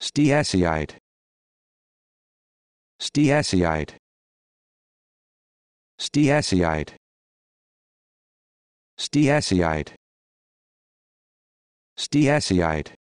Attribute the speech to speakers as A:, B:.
A: Stiaceite. Stiaceite. Stiaceite. Stiaceite. Stiaceite.